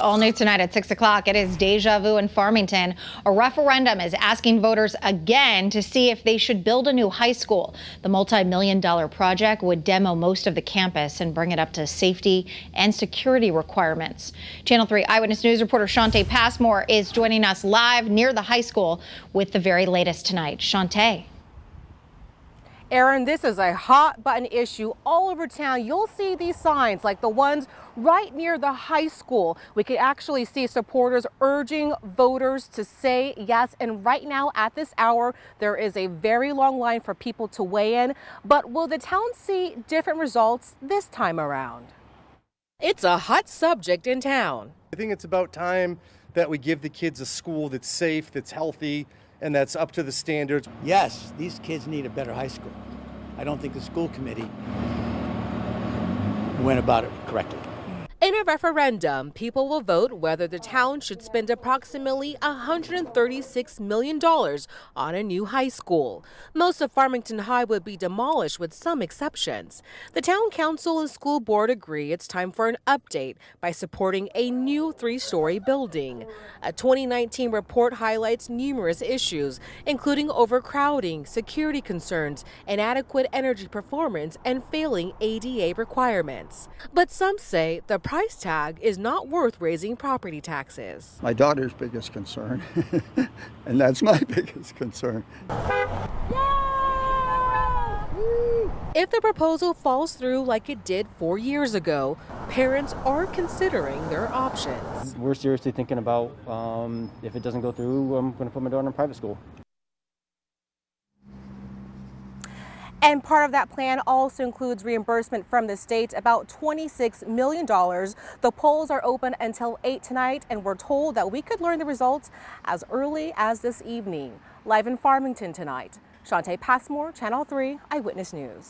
All new tonight at 6 o'clock. It is deja vu in Farmington. A referendum is asking voters again to see if they should build a new high school. The multi million dollar project would demo most of the campus and bring it up to safety and security requirements. Channel 3 Eyewitness News reporter Shante Passmore is joining us live near the high school with the very latest tonight. Shante. Aaron, this is a hot button issue all over town. You'll see these signs like the ones right near the high school. We can actually see supporters urging voters to say yes. And right now at this hour, there is a very long line for people to weigh in. But will the town see different results this time around? It's a hot subject in town. I think it's about time that we give the kids a school that's safe, that's healthy, and that's up to the standards. Yes, these kids need a better high school. I don't think the school committee went about it correctly. Referendum, people will vote whether the town should spend approximately $136 million on a new high school. Most of Farmington High would be demolished with some exceptions. The town council and school board agree it's time for an update by supporting a new three-story building. A 2019 report highlights numerous issues, including overcrowding, security concerns, inadequate energy performance, and failing ADA requirements. But some say the price tag is not worth raising property taxes. My daughter's biggest concern, and that's my biggest concern. If the proposal falls through like it did four years ago, parents are considering their options. We're seriously thinking about um, if it doesn't go through, I'm going to put my daughter in private school. And part of that plan also includes reimbursement from the state, about $26 million. The polls are open until 8 tonight, and we're told that we could learn the results as early as this evening. Live in Farmington tonight, Shante Passmore, Channel 3 Eyewitness News.